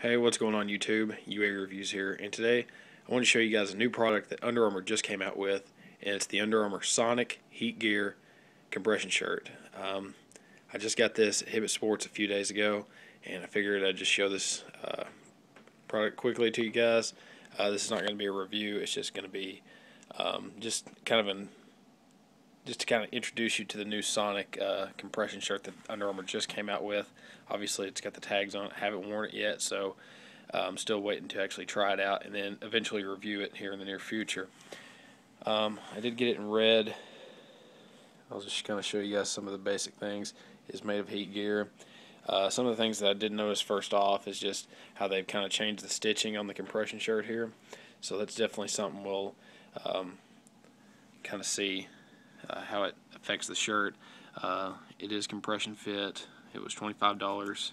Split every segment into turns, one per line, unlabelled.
Hey, what's going on YouTube? UA Reviews here, and today I want to show you guys a new product that Under Armour just came out with, and it's the Under Armour Sonic Heat Gear compression shirt. Um, I just got this at Hibbett Sports a few days ago, and I figured I'd just show this uh, product quickly to you guys. Uh, this is not going to be a review, it's just going to be um, just kind of an just to kind of introduce you to the new Sonic uh, compression shirt that Under Armour just came out with. Obviously, it's got the tags on it. haven't worn it yet, so I'm still waiting to actually try it out and then eventually review it here in the near future. Um, I did get it in red. I'll just kind of show you guys some of the basic things. It's made of heat gear. Uh, some of the things that I did notice first off is just how they've kind of changed the stitching on the compression shirt here. So that's definitely something we'll um, kind of see uh, how it affects the shirt. Uh, it is compression fit. It was $25.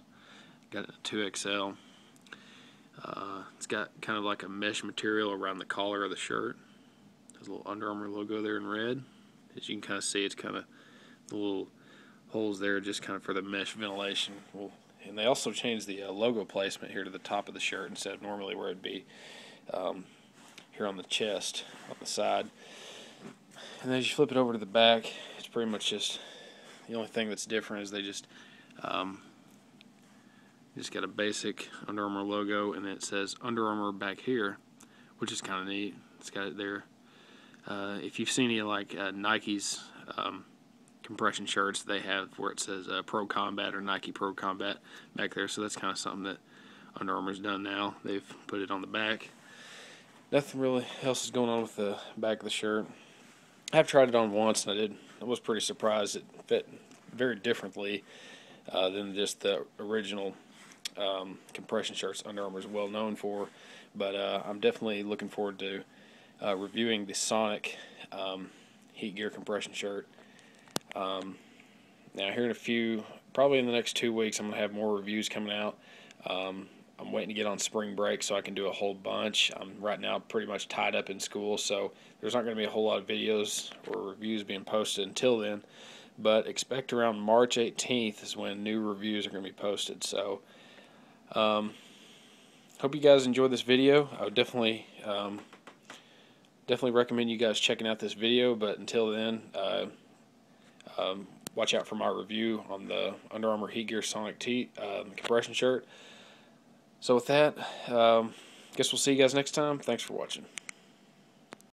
Got a 2XL. Uh, it's got kind of like a mesh material around the collar of the shirt. There's a little Under Armour logo there in red. As you can kind of see, it's kind of the little holes there just kind of for the mesh ventilation. Well, and they also changed the uh, logo placement here to the top of the shirt instead of normally where it'd be um, here on the chest on the side. And then as you flip it over to the back, it's pretty much just the only thing that's different is they just um, just got a basic Under Armour logo, and then it says Under Armour back here, which is kind of neat. It's got it there. Uh, if you've seen any like uh, Nike's um, compression shirts, they have where it says uh, Pro Combat or Nike Pro Combat back there. So that's kind of something that Under Armour's done now. They've put it on the back. Nothing really else is going on with the back of the shirt. I've tried it on once and I did. I was pretty surprised. It fit very differently uh, than just the original um, compression shirts Under Armour is well known for. But uh, I'm definitely looking forward to uh, reviewing the Sonic um, heat gear compression shirt. Um, now here in a few, probably in the next two weeks, I'm gonna have more reviews coming out. Um, I'm waiting to get on spring break so I can do a whole bunch. I'm right now pretty much tied up in school, so there's not going to be a whole lot of videos or reviews being posted until then. But expect around March 18th is when new reviews are going to be posted. So, um, hope you guys enjoyed this video. I would definitely, um, definitely recommend you guys checking out this video. But until then, uh, um, watch out for my review on the Under Armour Heat Gear Sonic T um, compression shirt. So with that, um, guess we'll see you guys next time. Thanks for watching.